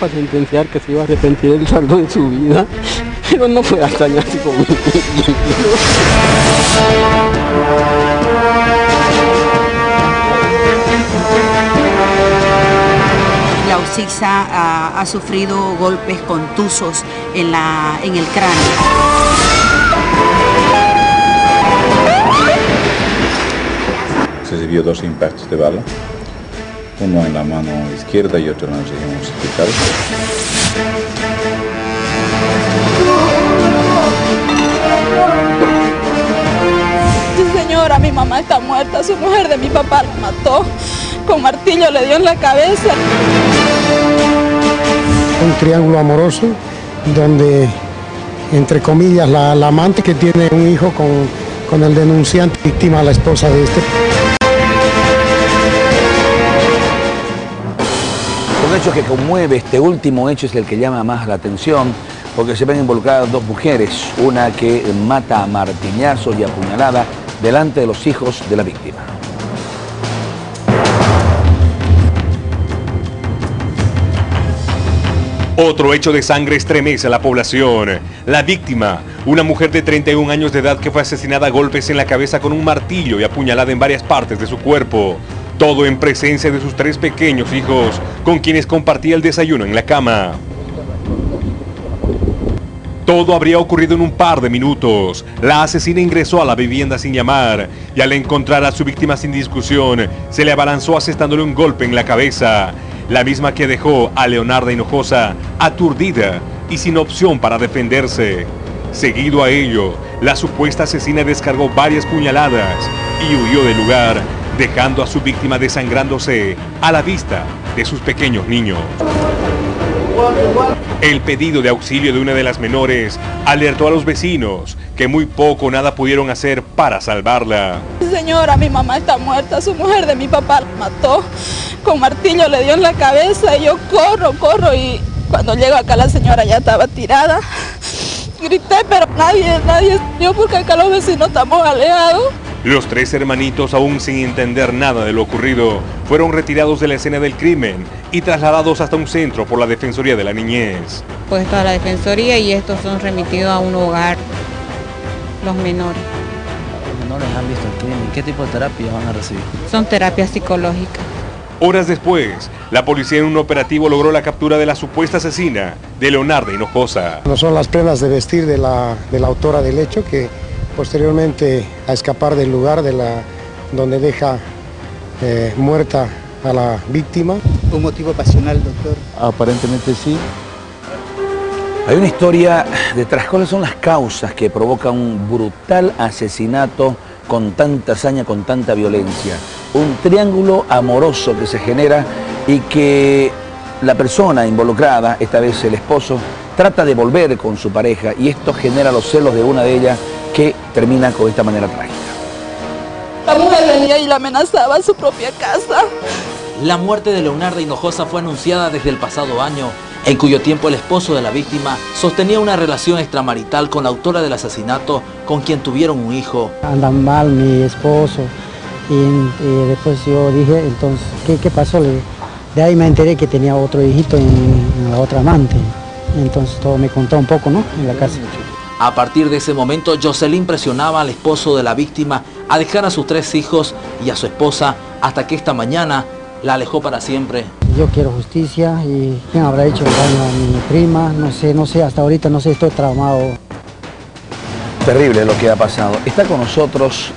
para sentenciar que se iba a arrepentir el saldo de su vida, pero no fue hasta años así como... La Oxisa ha, ha, sufrido golpes contusos en, la, en el cráneo. Se recibió dos impactos de bala, uno en la mano izquierda y otro en la región occipital. Sí, señora, mi mamá está muerta, su mujer de mi papá la mató, con martillo le dio en la cabeza. Un triángulo amoroso donde, entre comillas, la, la amante que tiene un hijo con, con el denunciante víctima, la esposa de este. Un hecho que conmueve, este último hecho es el que llama más la atención, porque se ven involucradas dos mujeres, una que mata a martiñazos y apuñalada delante de los hijos de la víctima. Otro hecho de sangre estremece a la población. La víctima, una mujer de 31 años de edad que fue asesinada a golpes en la cabeza con un martillo y apuñalada en varias partes de su cuerpo. Todo en presencia de sus tres pequeños hijos, con quienes compartía el desayuno en la cama. Todo habría ocurrido en un par de minutos. La asesina ingresó a la vivienda sin llamar y al encontrar a su víctima sin discusión, se le abalanzó asestándole un golpe en la cabeza. La misma que dejó a Leonarda Hinojosa aturdida y sin opción para defenderse. Seguido a ello, la supuesta asesina descargó varias puñaladas y huyó del lugar, dejando a su víctima desangrándose a la vista de sus pequeños niños. El pedido de auxilio de una de las menores alertó a los vecinos que muy poco o nada pudieron hacer para salvarla. Señora, mi mamá está muerta, su mujer de mi papá la mató, con martillo le dio en la cabeza y yo corro, corro y cuando llego acá la señora ya estaba tirada. Grité, pero nadie, nadie dio porque acá los vecinos estamos alejados. Los tres hermanitos, aún sin entender nada de lo ocurrido, fueron retirados de la escena del crimen y trasladados hasta un centro por la Defensoría de la Niñez. Puesto a la Defensoría y estos son remitidos a un hogar, los menores. Los menores han visto el crimen. ¿Qué tipo de terapias van a recibir? Son terapias psicológicas. Horas después, la policía en un operativo logró la captura de la supuesta asesina de Leonardo Hinojosa. No son las prendas de vestir de la, de la autora del hecho que posteriormente a escapar del lugar de la, donde deja eh, muerta a la víctima. ¿Un motivo pasional, doctor? Aparentemente sí. Hay una historia detrás. ¿Cuáles son las causas que provocan un brutal asesinato con tanta hazaña, con tanta violencia? Un triángulo amoroso que se genera y que la persona involucrada, esta vez el esposo, trata de volver con su pareja y esto genera los celos de una de ellas que termina con esta manera trágica. La mujer venía y la amenazaba a su propia casa. La muerte de Leonardo Hinojosa fue anunciada desde el pasado año, en cuyo tiempo el esposo de la víctima sostenía una relación extramarital con la autora del asesinato, con quien tuvieron un hijo. Andan mal mi esposo y, y después yo dije, entonces, ¿qué, qué pasó? Le, de ahí me enteré que tenía otro hijito en, en la otra amante. Entonces todo me contó un poco, ¿no? En la casa. A partir de ese momento, Jocelyn presionaba al esposo de la víctima a dejar a sus tres hijos y a su esposa hasta que esta mañana la alejó para siempre. Yo quiero justicia y quién habrá hecho daño a mi prima, no sé, no sé, hasta ahorita no sé, estoy traumado. Terrible lo que ha pasado. Está con nosotros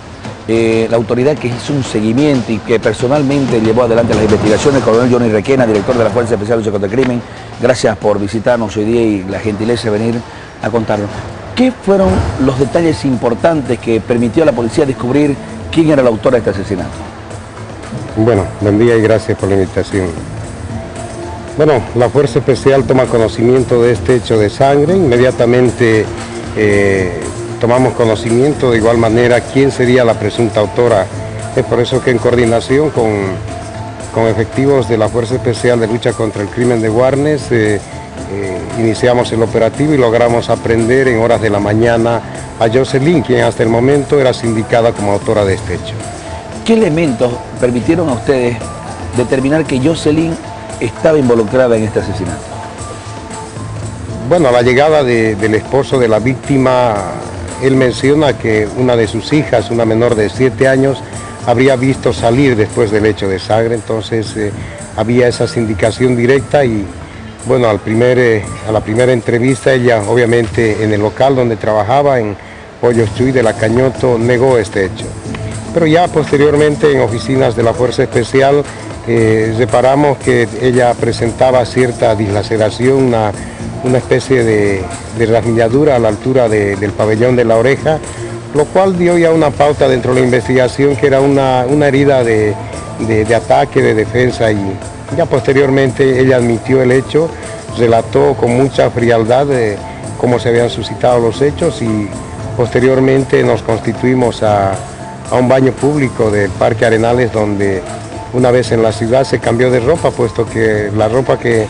eh, la autoridad que hizo un seguimiento y que personalmente llevó adelante las investigaciones, el coronel Johnny Requena, director de la Fuerza Especial de Lucha contra el Crimen. Gracias por visitarnos hoy día y la gentileza de venir a contarnos. ¿Qué fueron los detalles importantes que permitió a la policía descubrir quién era la autora de este asesinato? Bueno, buen día y gracias por la invitación. Bueno, la Fuerza Especial toma conocimiento de este hecho de sangre, inmediatamente eh, tomamos conocimiento de igual manera quién sería la presunta autora. Es por eso que en coordinación con, con efectivos de la Fuerza Especial de Lucha contra el Crimen de Guarnes, eh, eh, iniciamos el operativo y logramos aprender en horas de la mañana a Jocelyn, quien hasta el momento era sindicada como autora de este hecho. ¿Qué elementos permitieron a ustedes determinar que Jocelyn estaba involucrada en este asesinato? bueno, a la llegada de- del esposo de la víctima, él menciona que una de sus hijas, una menor de 7 años, habría visto salir después del hecho de sangre, entonces eh, había esa indicación directa y bueno, al primer, eh, a la primera entrevista ella obviamente en el local donde trabajaba, en Pollos Chuy de la Cañoto, negó este hecho. Pero ya posteriormente en oficinas de la Fuerza Especial eh, reparamos que ella presentaba cierta dislaceración, una, una especie de, de rasguñadura a la altura de- del pabellón de la oreja, lo cual dio ya una pauta dentro de la investigación que era una, una herida de- de ataque, de defensa y ya posteriormente ella admitió el hecho, relató con mucha frialdad de cómo se habían suscitado los hechos y posteriormente nos constituimos a, a un baño público del Parque Arenales donde una vez en la ciudad se cambió de ropa puesto que la ropa que,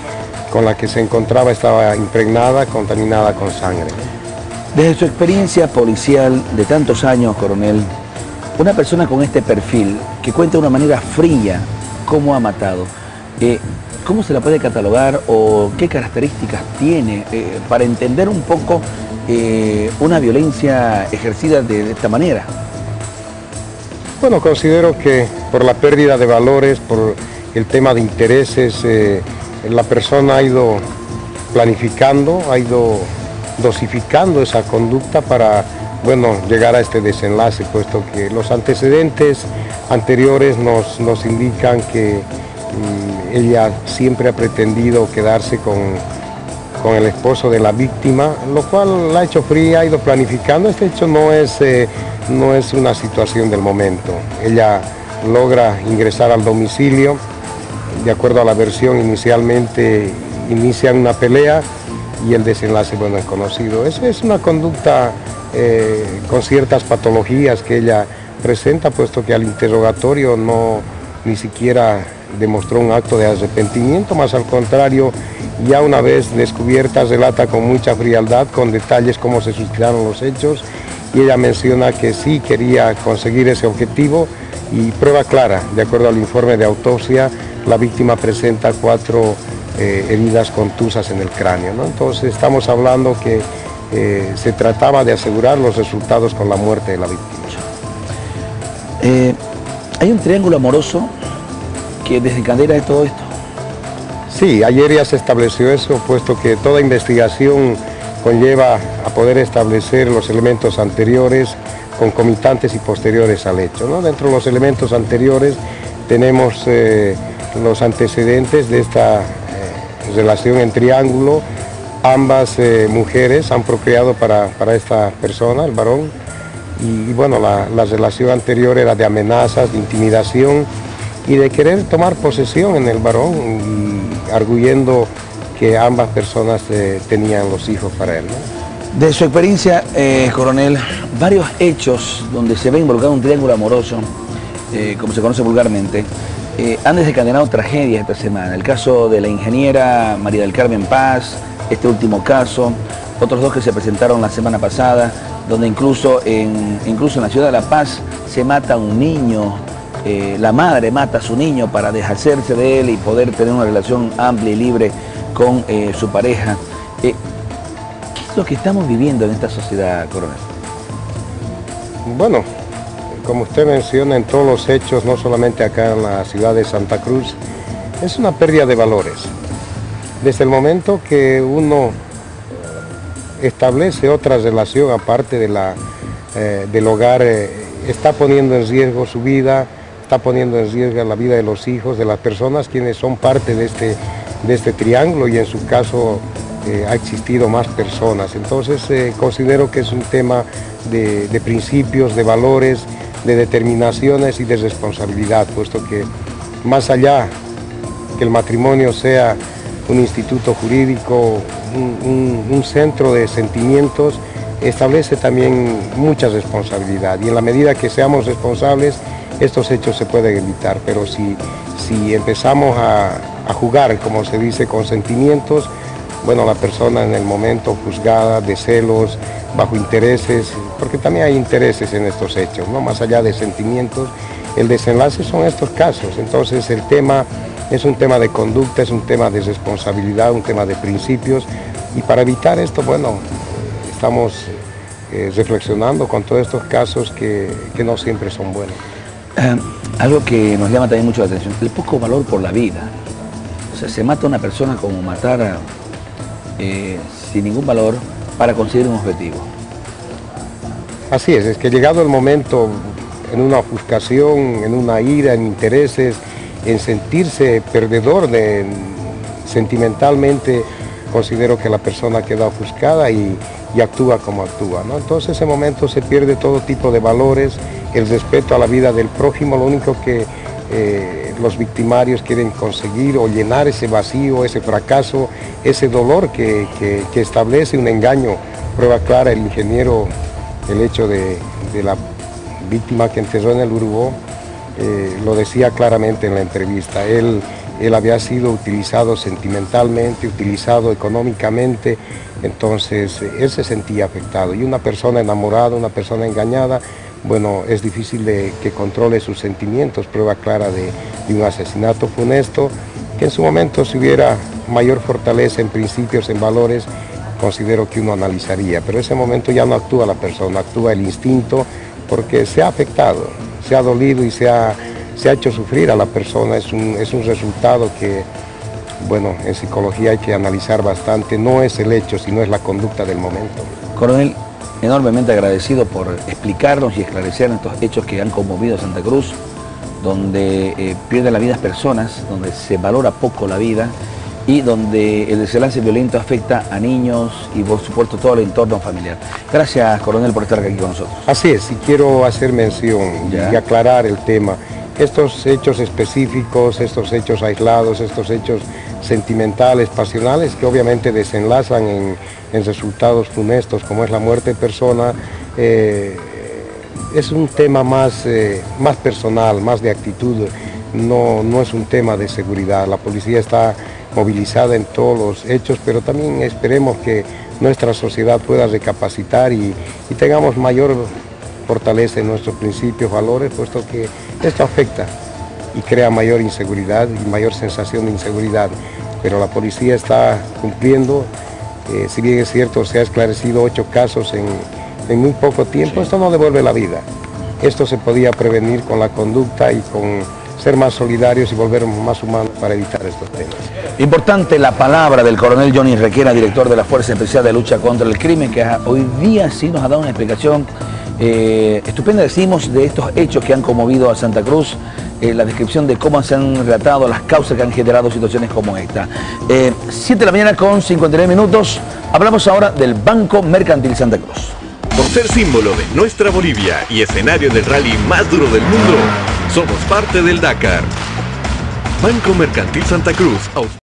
con la que se encontraba estaba impregnada, contaminada con sangre. Desde su experiencia policial de tantos años, coronel, una persona con este perfil, que cuenta de una manera fría cómo ha matado, eh, ¿cómo se la puede catalogar o qué características tiene eh, para entender un poco eh, una violencia ejercida de, esta manera? Bueno, considero que por la pérdida de valores, por el tema de intereses, la persona ha ido planificando, ha ido dosificando esa conducta para, bueno, llegar a este desenlace, puesto que los antecedentes anteriores nos, nos indican que ella siempre ha pretendido quedarse con, con el esposo de la víctima, lo cual la ha hecho fría, ha ido planificando. Este hecho no es, eh, no es una situación del momento. Ella logra ingresar al domicilio, de acuerdo a la versión inicialmente inician una pelea y el desenlace bueno es conocido. Eso es una conducta eh, con ciertas patologías que ella presenta, puesto que al interrogatorio no ni siquiera demostró un acto de arrepentimiento, más al contrario, ya una vez descubierta relata con mucha frialdad, con detalles cómo se suscitaron los hechos, y ella menciona que sí quería conseguir ese objetivo y prueba clara, de acuerdo al informe de autopsia, la víctima presenta cuatro eh, heridas contusas en el cráneo. ¿no? Entonces estamos hablando que eh, se trataba de asegurar los resultados con la muerte de la víctima. Eh, hay un triángulo amoroso que desencadena de todo esto. Sí, ayer ya se estableció eso, puesto que toda investigación conlleva a poder establecer los elementos anteriores, concomitantes y posteriores al hecho. Dentro de los elementos anteriores tenemos eh, los antecedentes de esta eh, relación en triángulo. Ambas eh, mujeres han procreado para, para esta persona, el varón, y, y bueno, la, la relación anterior era de amenazas, de intimidación y de querer tomar posesión en el varón, y arguyendo que ambas personas eh, tenían los hijos para él. De su experiencia, eh, coronel, varios hechos donde se ve involucrado un triángulo amoroso, eh, como se conoce vulgarmente, han desencadenado tragedias esta semana. El caso de la ingeniera María del Carmen Paz, este último caso, otros dos que se presentaron la semana pasada, donde incluso en, incluso en la ciudad de La Paz se mata a un niño, eh, la madre mata a su niño para deshacerse de él y poder tener una relación amplia y libre con eh, su pareja. Eh, ¿Qué es lo que estamos viviendo en esta sociedad, coronel? Bueno, como usted menciona en todos los hechos, no solamente acá en la ciudad de Santa Cruz, es una pérdida de valores. Desde el momento que uno establece otra relación aparte de la, del hogar, está poniendo en riesgo su vida, está poniendo en riesgo la vida de los hijos, de las personas quienes son parte de este, de este triángulo y en su caso eh, ha existido más personas. Entonces eh, considero que es un tema de, principios, de valores, de determinaciones y de responsabilidad, puesto que más allá que el matrimonio sea un instituto jurídico, un- un centro de sentimientos, establece también mucha responsabilidad y en la medida que seamos responsables estos hechos se pueden evitar, pero si, si empezamos a, jugar, como se dice, con sentimientos, bueno, la persona en el momento juzgada de celos, bajo intereses, porque también hay intereses en estos hechos, ¿no? Más allá de sentimientos, el desenlace son estos casos. Entonces el tema es un tema de conducta, es un tema de responsabilidad, un tema de principios, Y para evitar esto, bueno, estamos eh, reflexionando con todos estos casos que, que no siempre son buenos. Eh, algo que nos llama también mucho la atención, el poco valor por la vida. O sea, se mata a una persona como matar eh, sin ningún valor para conseguir un objetivo. Así es, es que llegado el momento, en una ofuscación, en una ira, en intereses, en sentirse perdedor de, sentimentalmente, considero que la persona queda ofuscada y, y actúa como actúa. ¿no? Entonces en ese momento se pierde todo tipo de valores, el respeto a la vida del prójimo, lo único que eh, los victimarios quieren conseguir o llenar ese vacío, ese fracaso, ese dolor que, establece un engaño. Prueba clara el ingeniero, el hecho de, la víctima que enterró en el Urubó, eh, lo decía claramente en la entrevista. Él, él había sido utilizado sentimentalmente, utilizado económicamente, entonces él se sentía afectado. Y una persona enamorada, una persona engañada, bueno, es difícil que controle sus sentimientos, prueba clara de, un asesinato funesto, que en su momento si hubiera mayor fortaleza en principios, en valores, considero que uno analizaría, pero ese momento ya no actúa la persona, actúa el instinto, porque se ha afectado, se ha dolido y se ha, se ha hecho sufrir a la persona, es un, es un resultado que, bueno, en psicología hay que analizar bastante, no es el hecho, sino es la conducta del momento. Coronel, enormemente agradecido por explicarnos y esclarecer estos hechos que han conmovido a Santa Cruz, donde eh, pierden la vida personas, donde se valora poco la vida y donde el desenlace violento afecta a niños y por supuesto todo el entorno familiar. Gracias, coronel, por estar aquí con nosotros. Así es, y quiero hacer mención y, y aclarar el tema. Estos hechos específicos, estos hechos aislados, estos hechos sentimentales, pasionales, que obviamente desenlazan en, en resultados funestos, como es la muerte de persona, eh, es un tema más, eh, más personal, más de actitud, no, no es un tema de seguridad. La policía está movilizada en todos los hechos, pero también esperemos que nuestra sociedad pueda recapacitar y, y tengamos mayor fortaleza en nuestros principios, valores, puesto que esto afecta y crea mayor inseguridad y mayor sensación de inseguridad. Pero la policía está cumpliendo, eh, si bien es cierto, se ha esclarecido ocho casos en, en muy poco tiempo, esto no devuelve la vida. Esto se podía prevenir con la conducta y con ser más solidarios y volver más humanos para evitar estos temas. Importante la palabra del coronel Johnny Requera, director de la Fuerza Especial de Lucha contra el Crimen, que hoy día sí nos ha dado una explicación eh, estupenda, decimos, de estos hechos que han conmovido a Santa Cruz, eh, la descripción de cómo se han relatado las causas que han generado situaciones como esta. 7 eh, de la mañana con 59 minutos, hablamos ahora del Banco Mercantil Santa Cruz. Por ser símbolo de nuestra Bolivia y escenario del rally más duro del mundo, somos parte del Dakar. Banco Mercantil Santa Cruz.